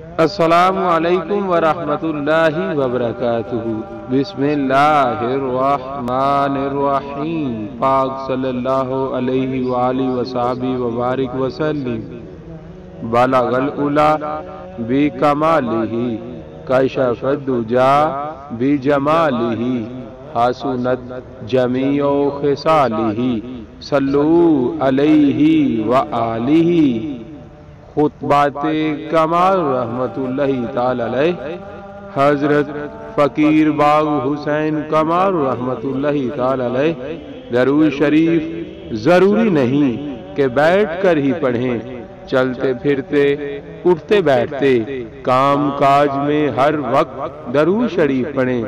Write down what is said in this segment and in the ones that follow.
السلام علیکم ورحمۃ اللہ وبرکاتہ۔ بسم اللہ الرحمن الرحیم۔ پاک صلی اللہ علیہ وآلہ وصحبہ وبارک وسلم۔ بلغ العلا بکمالہ کشف الدجا بجمالہ حسنت جمیع خصالہ صلو علیہ وآلہ۔ خطبات کمال رحمت اللہ تعالی علیہ۔ حضرت فقیر باغ حسین کمال رحمت اللہ تعالی علیہ۔ درود شریف ضروری نہیں کہ بیٹھ کر ہی پڑھیں۔ چلتے پھرتے، اٹھتے بیٹھتے، کام کاج میں ہر وقت درود شریف پڑھیں۔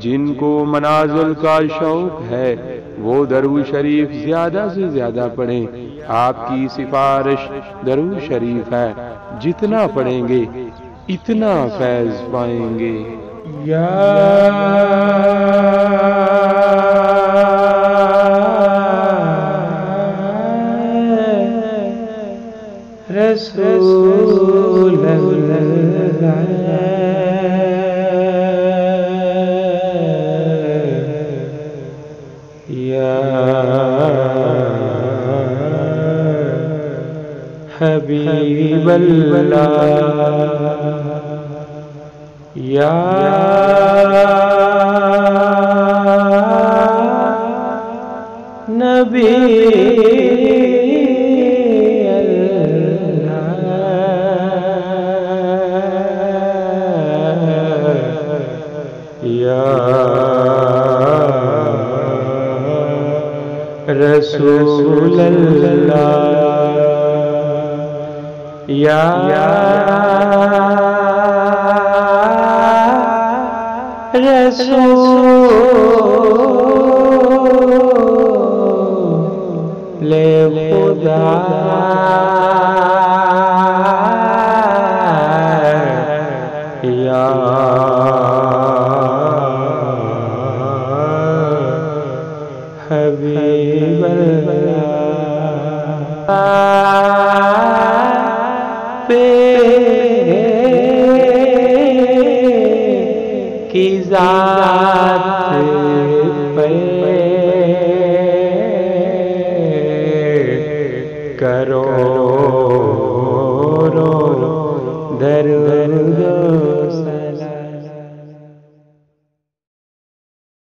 جن کو منازل کا شوق ہے، وہ درود شریف زیادہ سے زیادہ پڑھیں۔ آپ کی سفارش درود شریف ہے۔ جتنا پڑھیں گے، اتنا فیض پائیں گے۔ یا رسول حبیب اللہ یا نبی رسول اللہ يا رسول خدا يا حبيب الله ذات کرو رو درد سلام